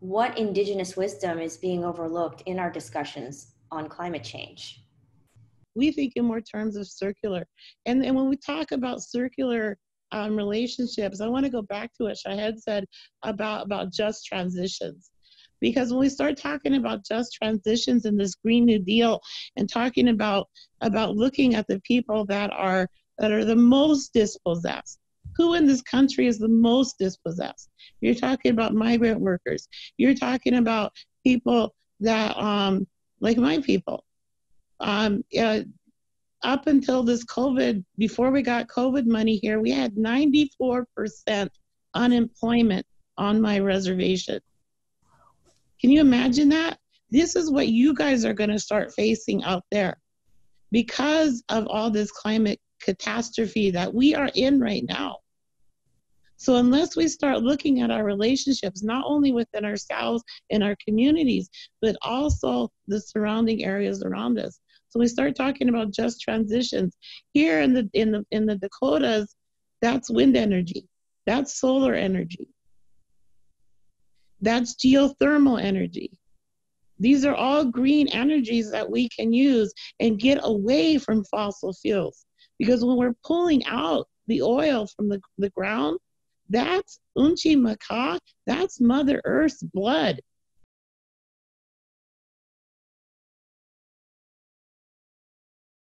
what indigenous wisdom is being overlooked in our discussions on climate change? We think in more terms of circular. And, and when we talk about circular um, relationships, I want to go back to what Shahid said about, about just transitions. Because when we start talking about just transitions in this Green New Deal and talking about about looking at the people that are that are the most dispossessed, who in this country is the most dispossessed? You're talking about migrant workers. You're talking about people that, um, like my people. Um, uh, up until this COVID, before we got COVID money here, we had 94% unemployment on my reservation. Can you imagine that? This is what you guys are going to start facing out there because of all this climate catastrophe that we are in right now. So, unless we start looking at our relationships, not only within ourselves and our communities, but also the surrounding areas around us. So, we start talking about just transitions. Here in the, in the, in the Dakotas, that's wind energy, that's solar energy, that's geothermal energy. These are all green energies that we can use and get away from fossil fuels. Because when we're pulling out the oil from the, the ground, that's Unchi Maka, that's Mother Earth's blood.